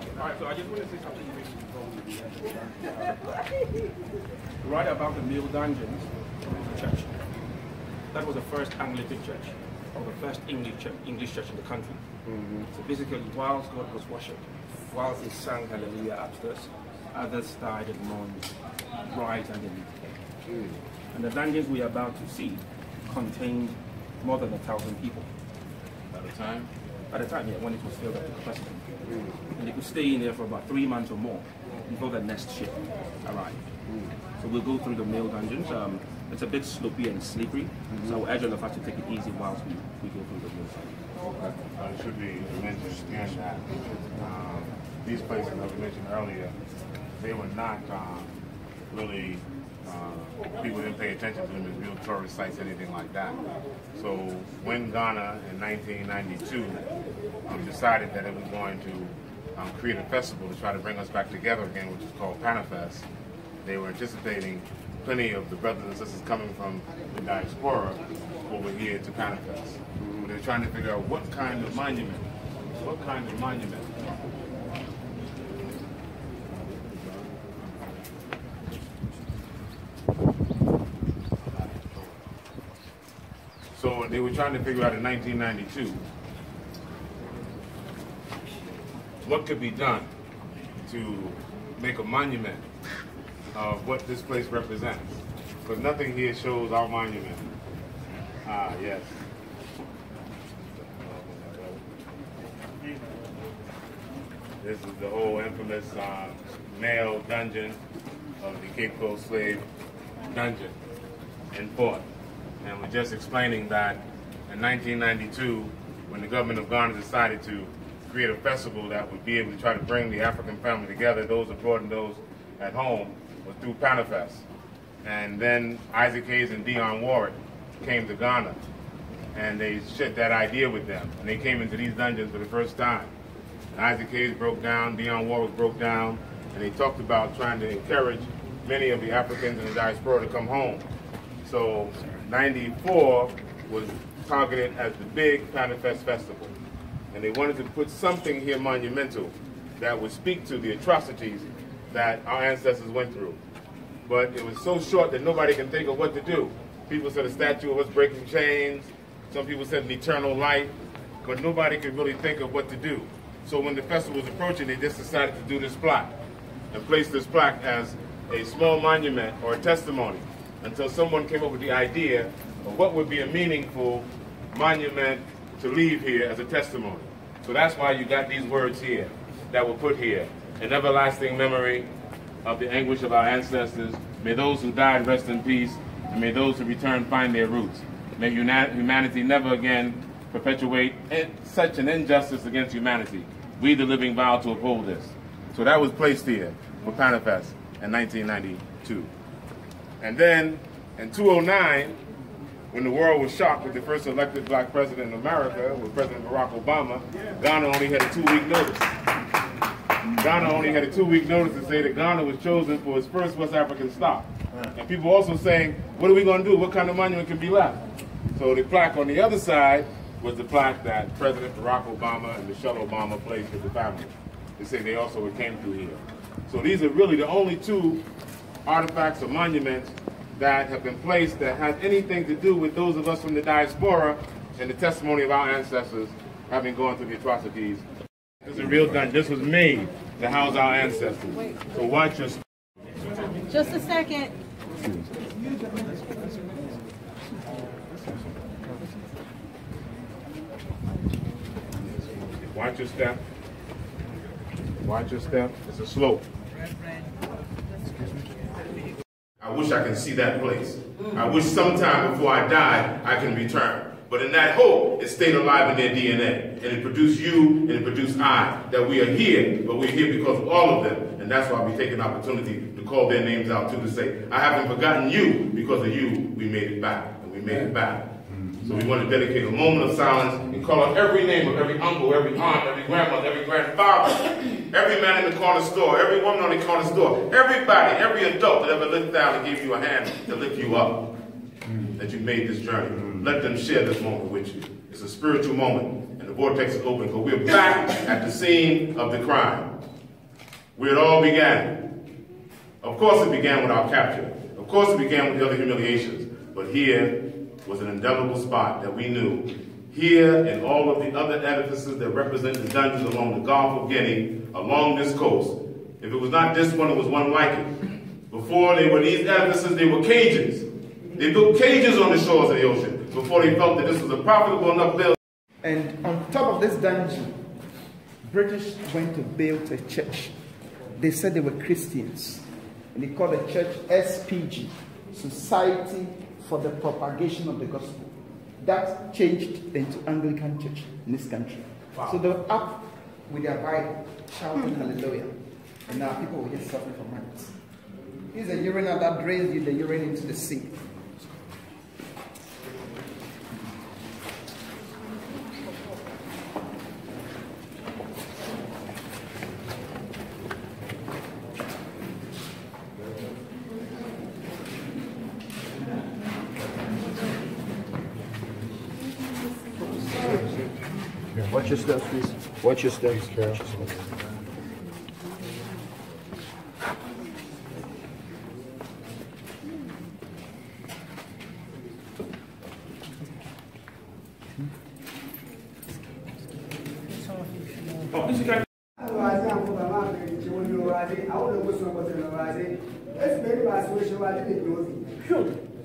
All right, so I just want to say something. Right about the mill dungeons of the church. That was the first Anglican church, or the first English church, English church in the country. Mm-hmm. So basically, whilst God was worshipped, whilst they sang hallelujah upstairs, others died and mourned right underneath. Mm. And the dungeons we are about to see contained more than a thousand people At the time? At the time, yeah, when it was filled up to capacity. And they could stay in there for about three months or more before the next ship arrived. So we'll go through the male dungeons. Um, it's a bit slopey and slippery, so I will urge all of to take it easy whilst we, we go through the male dungeons. Uh, it should be mentioned that um, these places that we mentioned earlier, they were not um, really, uh, people didn't pay attention to them as real tourist sites, anything like that. So when Ghana in 1992 um, decided that it was going to um, create a festival to try to bring us back together again, which is called Panafest, they were anticipating plenty of the brothers and sisters coming from the diaspora over here to Panafest. They're trying to figure out what kind of monument, what kind of monument. So they were trying to figure out in 1992 what could be done to make a monument of what this place represents. Because nothing here shows our monument. Ah, yes. This is the whole infamous uh, male dungeon of the Cape Coast slave dungeon in Fort. And we're just explaining that in 1992, when the government of Ghana decided to create a festival that would be able to try to bring the African family together, those abroad and those at home, was through Panafest. And then Isaac Hayes and Dionne Warwick came to Ghana, and they shared that idea with them. And they came into these dungeons for the first time. And Isaac Hayes broke down, Dionne Warwick broke down, and they talked about trying to encourage many of the Africans in the diaspora to come home. So 94 was targeted as the big Panafest Festival. And they wanted to put something here monumental that would speak to the atrocities that our ancestors went through. But it was so short that nobody can think of what to do. People said a statue of us breaking chains. Some people said an eternal life. But nobody could really think of what to do. So when the festival was approaching, they just decided to do this plaque and place this plaque as a small monument or a testimony until someone came up with the idea of what would be a meaningful monument to leave here as a testimony. So that's why you got these words here that were put here. An everlasting memory of the anguish of our ancestors. May those who died rest in peace, and may those who return find their roots. May humanity never again perpetuate such an injustice against humanity. We, the living, vow to uphold this. So that was placed here for Panafest in 1992. And then in 2009, when the world was shocked with the first elected black president in America, with President Barack Obama, Ghana only had a two-week notice. Ghana only had a two-week notice to say that Ghana was chosen for its first West African stop. And people also saying, what are we going to do? What kind of monument can be left? So the plaque on the other side was the plaque that President Barack Obama and Michelle Obama placed with the family. They say they also came through here. So these are really the only two artifacts or monuments that have been placed that has anything to do with those of us from the diaspora and the testimony of our ancestors having gone through the atrocities. This is a real dungeon. This was made to house our ancestors. So watch your Just a second. watch your step. Watch your step. It's a slope. I wish I can see that place. Mm. I wish sometime before I die, I can return. But in that hope, it stayed alive in their DNA. And it produced you and it produced I. That we are here, but we're here because of all of them. And that's why we take an opportunity to call their names out too, to say, I haven't forgotten you. Because of you, we made it back. And we made it back. Mm-hmm. So we want to dedicate a moment of silence and call out every name of every uncle, every aunt, every grandmother, every grandfather, every man in the corner store, every woman on the corner store, everybody, every adult that ever looked down and gave you a hand to lift you up, that you made this journey. Let them share this moment with you. It's a spiritual moment, and the vortex is open because we're back at the scene of the crime. where it all began. Of course, it began with our capture. Of course, it began with the other humiliations. But here was an indelible spot that we knew. Here and all of the other edifices that represent the dungeons along the Gulf of Guinea, along this coast. If it was not this one, it was one like it. Before they were these edifices, they were cages. They built cages on the shores of the ocean before they felt that this was a profitable enough build. And on top of this dungeon, British went to build a church. They said they were Christians. And they called the church SPG, Society for the Propagation of the Gospel. That changed into Anglican Church in this country. Wow. So they were up with their Bible, shouting hallelujah. And now people were just suffering from it. This is a urinal that drains the urine into the sea. Watch your steps, please. Watch your steps, Carol. Oh, this guy.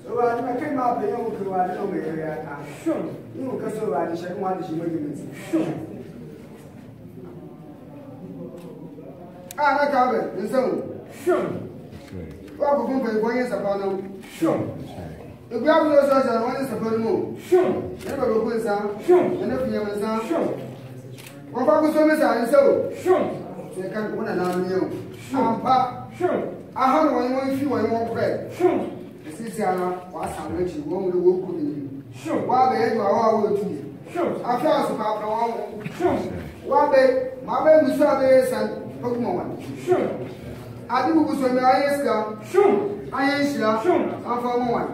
Ruwa ne kai ma bai yau ruwa ne mai kariya ta. Shin yin ka so ruwa ne shi kuma da shi mai gimiti. A na ka bai in san. Shin. Wa ku kun bai boye safanin. Shin. Igbe abu ne so jan wani safar mu. Shin. Ne ba ku sa. Shin. Ne ku yamma sa. Shin. Wa ba ku so mai sa in so. Shin. Sai kan kuna na miyo. Amma. Shin. A har wani wani fi wani wani bread. Shin sisi ana wasa wɔn akyi wɔn mu de wɔn kuro yi wɔn abɛyɛ do awɔ awɔ etu yi afɛ asoma afɛ wɔn ho wɔn abɛ ma abɛ nusu abɛyɛ san pokuma wɔn ade bubu so nyɛ ayɛ sika ayɛ nhyira afɔ wɔn wɔn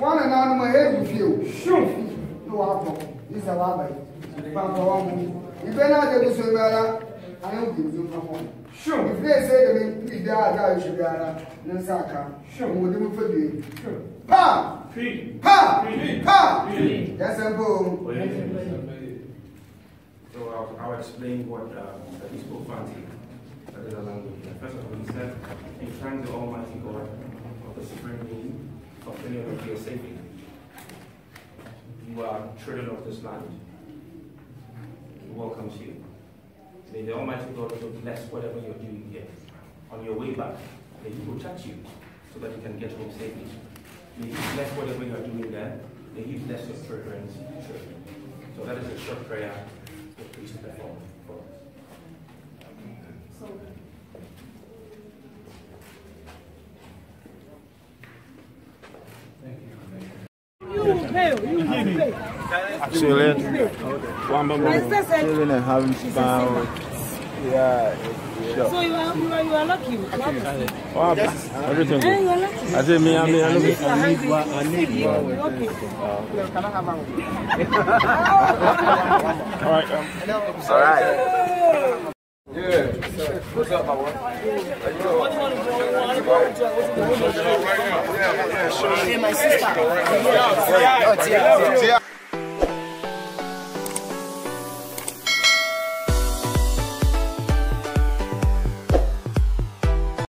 wɔn nana anum ayɛ egu fie o ne wɔn abɔ yi sɛ wɔn abɛ yi pampɔ wɔn ho ibe na ade bubu so nyɛ ara. Ayɛ obi nso fa wɔn ìfúnni ẹsẹ ẹdẹmi ìdá àdá ìṣe bi ara ní nsa aka ọmọ ọdún mu fẹbi pa pa pa yẹsẹ mpo. So I'll, I'll explain what uh, that he spoke fancy. That is a language. First of all, he said, "In thank the Almighty God of the supreme being of the of your saving. You are children of this land. He welcomes you. May the Almighty God also bless whatever you're doing here. On your way back, may He protect you so that you can get home safely. May He bless whatever you're doing there. May He bless your children. So that is a short prayer the priest perform for us. You pay, you pay. Chilling. My sister said, Chilling and having fun. Yeah. so you are, you are, you are lucky. You have a- Oh, everything Eh, good. you are lucky. I said, me, I mean, I look This is a hungry- I need one. Okay. All right. Um, All right. Hey, my sister.